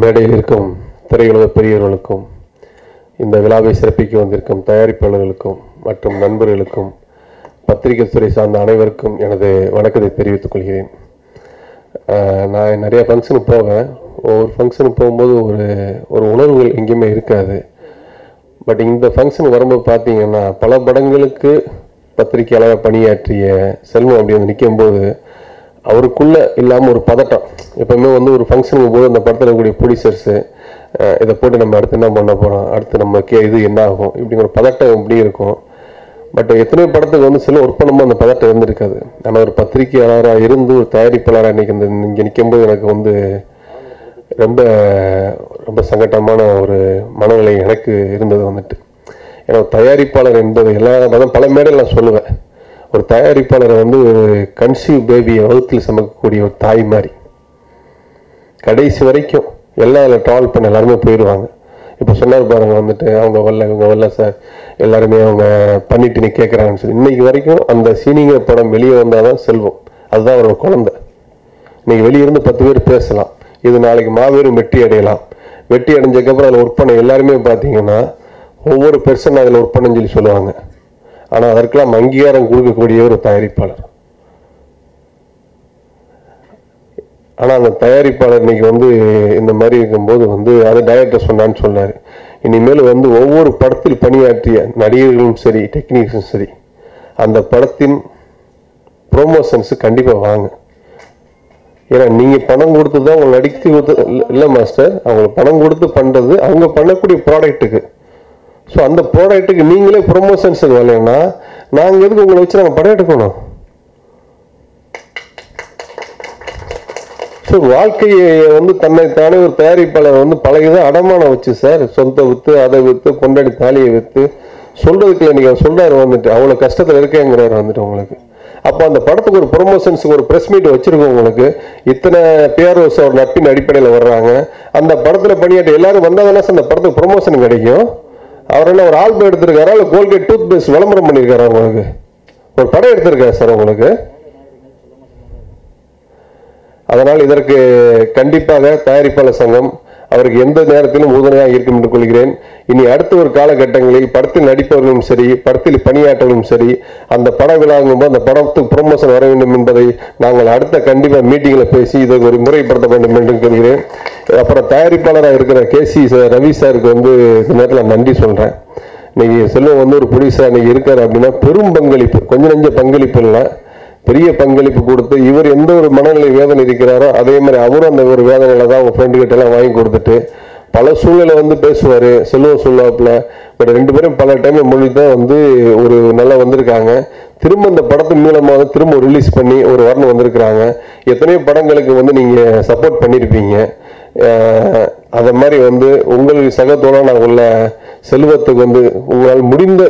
மேடையில் இருக்கும் திரையுலக பெரியவர்களுக்கும் இந்த விழாவை சிறப்பிக்க வந்திருக்கும் தயாரிப்பாளர்களுக்கும் மற்றும் நண்பர்களுக்கும் பத்திரிகை துறை சார்ந்த அனைவருக்கும் எனது வணக்கத்தை தெரிவித்துக் கொள்கிறேன். நான் நிறைய ஃபங்க்ஷனுக்கு போவேன். ஒவ்வொரு ஃபங்க்ஷனுக்கு போகும்போது ஒரு ஒரு உணர்வுகள் எங்கேயுமே இருக்காது. பட் இந்த ஃபங்க்ஷன் வரும்போது பார்த்தீங்கன்னா பல படங்களுக்கு பத்திரிகையாளராக பணியாற்றிய செல்வம் அப்படி வந்து நிற்கும்போது அவருக்குள்ள இல்லாமல் ஒரு பதட்டம். எப்பவுமே வந்து ஒரு ஃபங்க்ஷனுக்கு போது அந்த படத்தில் இருக்கக்கூடிய ப்ரொடியூசர்ஸு இதை போட்டு நம்ம அடுத்து என்ன பண்ண போகிறோம் அடுத்து நம்ம கே இது என்ன ஆகும்? இப்படி ஒரு பதட்டம் இப்படி இருக்கும். பட் எத்தனையோ படத்துக்கு வந்து சில ஒர்க் பண்ணும்போது அந்த பதட்டம் இருந்திருக்காது. ஆனால் ஒரு பத்திரிகையாளராக இருந்து ஒரு தயாரிப்பாளராக இன்றைக்கி இந்த இங்கே நிற்கும்போது எனக்கு வந்து ரொம்ப ரொம்ப சங்கட்டமான ஒரு மனநிலை எனக்கு இருந்தது வந்துட்டு. ஏன்னா தயாரிப்பாளர் என்பது எல்லா அதான் பல மேடையில் நான் சொல்லுவேன். ஒரு தயாரிப்பாளரை வந்து ஒரு கன்சீவ் பேபியை வகுத்தில் சமைக்கக்கூடிய ஒரு தாய் மாதிரி. கடைசி வரைக்கும் எல்லாம் அதில் ட்ராவல் பண்ண எல்லாருமே போயிடுவாங்க. இப்போ சொன்னார் பாருங்க வந்துட்டு அவங்க வரல இவங்க வரல சார் எல்லாருமே அவங்க பண்ணிட்டு நீ கேட்குறாங்கன்னு சொல்லி. இன்னைக்கு வரைக்கும் அந்த சீனிங்கர் படம் வெளியே வந்தால் தான் செல்வம். அதுதான் அவரோட குழந்தை. இன்னைக்கு வெளியே இருந்து பத்து பேர் பேசலாம். இது நாளைக்கு மாபெரும் வெற்றி அடையலாம். வெற்றி அடைஞ்சதுக்கப்புறம் அதில் ஒர்க் பண்ண எல்லாருமே பார்த்தீங்கன்னா ஒவ்வொரு பெர்சன் அதில் ஒர்க் பண்ணன்னு சொல்லி சொல்லுவாங்க. ஆனால் அதற்கெல்லாம் அங்கீகாரம் கொடுக்கக்கூடிய ஒரு தயாரிப்பாளர். ஆனால் அந்த தயாரிப்பாளர் இன்னைக்கு வந்து இந்த மாதிரி இருக்கும்போது வந்து அதை டைரக்டர் சொன்னான்னு சொன்னார். இனிமேல் வந்து ஒவ்வொரு படத்தில் பணியாற்றிய நடிகர்களும் சரி டெக்னீஷியனும் சரி அந்த படத்தின் ப்ரோமோஷன்ஸு கண்டிப்பாக வாங்க. ஏன்னா நீங்கள் பணம் கொடுத்து தான் அவங்க நடிக்க கொடுத்து இல்லை மாஸ்டர் அவங்களுக்கு பணம் கொடுத்து பண்ணுறது அவங்க பண்ணக்கூடிய ப்ராடக்ட்டுக்கு ஸோ அந்த ப்ராடக்ட்டுக்கு நீங்களே ப்ரொமோஷன்ஸுக்கு வரலைன்னா நாங்கள் எதுக்கு உங்களை வச்சு நாங்கள் படம் எடுக்கணும் ஸோ வாழ்க்கையை வந்து தன்னை தானே ஒரு தயாரிப்பாளர் வந்து பழகிதான் அடமானம் வச்சு சார் சொந்த விற்று அதை விற்று கொண்டாடி தாலியை விற்று சொல்றதுக்கு நீங்கள் சொல்றாரு வந்துட்டு. அவ்வளோ கஷ்டத்தில் இருக்கேங்கிறாரு வந்துட்டு உங்களுக்கு. அப்போ அந்த படத்துக்கு ஒரு ப்ரொமோஷன்ஸுக்கு ஒரு ப்ரெஸ் மீட் வச்சிருக்கோம் உங்களுக்கு. இத்தனை பிஆர்ஓஸ் அவர் நட்பின் அடிப்படையில் வர்றாங்க. அந்த படத்தில் பணியாற்ற எல்லாரும் வந்தால் தானே சார் அந்த படத்துக்கு ப்ரொமோஷன் கிடைக்கும். அவர் என்ன ஒரு ஆல்பம் எடுத்திருக்காரா? இல்லை கோல்கேட் டூத் பேஸ்ட் விளம்பரம் பண்ணியிருக்காரா உங்களுக்கு? ஒரு படம் எடுத்திருக்காரு சார் உங்களுக்கு? அதனால் இதற்கு கண்டிப்பாக தயாரிப்பாளர் சங்கம் அவருக்கு எந்த நேரத்திலும் உறுதுணையாக இருக்கும் என்று கொள்கிறேன். இனி அடுத்த ஒரு காலகட்டங்களில் படத்தில் நடிப்பவர்களும் சரி படத்தில் பணியாற்றலும் சரி அந்த பட விழாங்கும் அந்த படத்துக்கு ப்ரொமோஷன் வர வேண்டும் என்பதை நாங்கள் அடுத்த கண்டிப்பாக மீட்டிங்கில் பேசி இதை ஒரு முறைப்படுத்த வேண்டும் என்று கொள்கிறேன். அப்புறம் தயாரிப்பாளராக இருக்கிற கே சி ரவி சாருக்கு வந்து இந்த நேரத்தில் நன்றி சொல்கிறேன் இன்னைக்கு செல்வம் வந்து ஒரு ப்ரொடியூசர் இன்னைக்கு இருக்கார் அப்படின்னா பெரும் பங்களிப்பு கொஞ்சம் நெஞ்ச பங்களிப்பு இல்லை. பெரிய பங்களிப்பு கொடுத்து இவர் எந்த ஒரு மனநிலை வேதனை இருக்கிறாரோ அதே மாதிரி அவரும் அந்த ஒரு வேதனையில தான் அவங்க ஃப்ரெண்டு கிட்ட எல்லாம் வாங்கி கொடுத்துட்டு பல சூழ்நிலை வந்து பேசுவார் செல்வம் சொல்லுவாப்புல பட் ரெண்டு பேரும் பல டைம் மொழி தான் வந்து ஒரு நல்லா வந்திருக்காங்க. திரும்ப இந்த படத்தின் மூலமாக திரும்ப ரிலீஸ் பண்ணி ஒரு வரணும் வந்திருக்கிறாங்க. எத்தனையோ படங்களுக்கு வந்து நீங்கள் சப்போர்ட் பண்ணியிருப்பீங்க அதை மாதிரி வந்து உங்களுக்கு சகத்தோட உள்ள செல்வத்துக்கு வந்து உங்களால் முடிந்த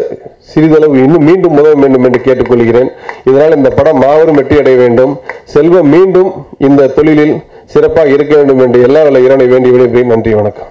சிறிதளவு இன்னும் மீண்டும் உதவ வேண்டும் என்று கேட்டுக்கொள்கிறேன். இதனால் இந்த படம் மாபெரும் வெற்றி அடைய வேண்டும். செல்வம் மீண்டும் இந்த தொழிலில் சிறப்பாக இருக்க வேண்டும் என்று எல்லா வல்ல இறைவனை வேண்டி விடுகிறேன் நன்றி வணக்கம்.